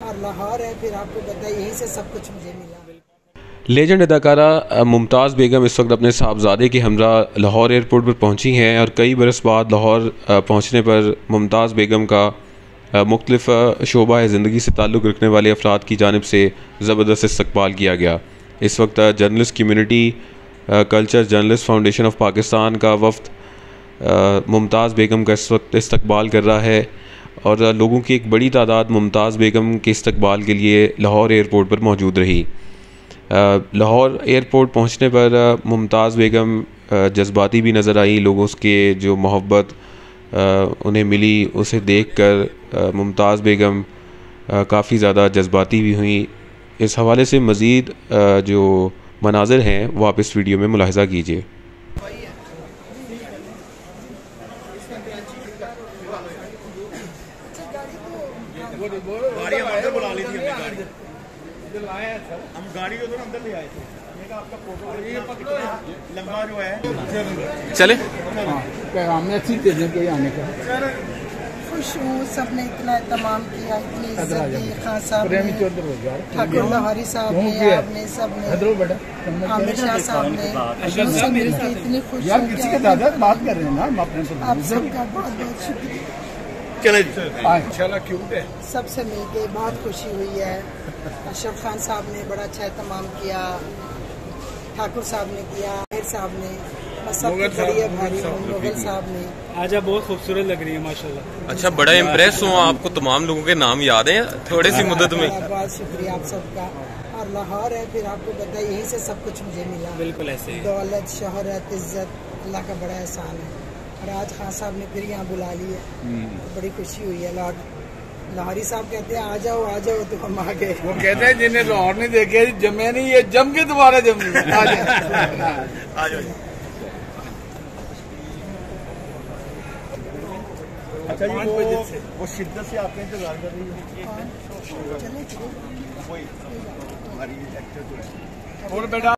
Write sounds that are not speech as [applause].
लाहौर है, फिर आपको पता यहीं से सब कुछ मुझे मिला। लेजेंड अदाकारा मुमताज़ बेगम इस वक्त अपने साहबजादे के हमरा लाहौर एयरपोर्ट पर पहुँची हैं और कई बरस बाद लाहौर पहुँचने पर मुमताज़ बेगम का मुख्तलिफ़ शोबा ज़िंदगी से ताल्लुक़ रखने वाले अफराद की जानब से ज़बरदस्त इस्तकबाल किया गया। इस वक्त journalist community culture journalist foundation of Pakistan का वफ्त मुमताज़ बेगम का इस वक्त इस्तकबाल कर रहा है। और लोगों की एक बड़ी तादाद मुमताज़ बेगम के इस्तकबाल के लिए लाहौर एयरपोर्ट पर मौजूद रही। लाहौर एयरपोर्ट पहुँचने पर मुमताज़ बेगम जज्बाती भी नज़र आई। लोगों के जो मोहब्बत उन्हें मिली, उसे देख कर मुमताज़ बेगम काफ़ी ज़्यादा जज्बाती भी हुई। इस हवाले से मज़ीद जो मनाजिर हैं, वो आप इस वीडियो में मुलाहजा कीजिए। गाड़ी हम अंदर बुला ली थी हमने गाड़ी। हम गाड़ी उधर अंदर ले आए थे। लंबा जो है चले। पैगाम अच्छी तेजें कोई आने का। खुश हूँ सबने इतना तमाम किया इतनी इज़्ज़त दी खान साहब ने चौधर ठाकुर लाहौरी साहब ने? आपने सबने आमिर शाह साहब ने मुझसे मिलकर इतनी खुश यार हूँ किसी के दादा बात कर रहे हैं ना हम अपने आप सबका बहुत बहुत शुक्रिया। चले जी। इंशाल्लाह क्यूट है? सबसे मिलके बहुत खुशी हुई है। अशरफ खान साहब ने बड़ा अच्छा एहतमाम किया। ठाकुर साहब ने किया आमिर साहब ने। आज आप बहुत खूबसूरत लग रही है माशाल्लाह। अच्छा बड़ा इम्प्रेस हूँ आपको तमाम लोगों के नाम याद हैं थोड़ी सी मुद्दत में। [laughs] बहुत शुक्रिया आप सबका। और लाहौर है फिर आपको पता है यहीं से सब कुछ मुझे मिला। बिल्कुल ऐसे दौलत शहरत इज़्ज़त अल्लाह का बड़ा एहसान है। और आज खान साहब ने फिर यहाँ बुला लिया तो बड़ी खुशी हुई है लाहौर लाहौरी साहब कहते हैं आ जाओ आ जाओ तो हम आ गए वो कहते हैं जिन्हें लाहौर नहीं देखे जमे नहीं ये जम के दोबारा जम आ जाओ। अच्छा जी वो वो शिद्दत से आपका इंतज़ार कर रही है। चले चले वही हमारी एक्टर जो है। और बेटा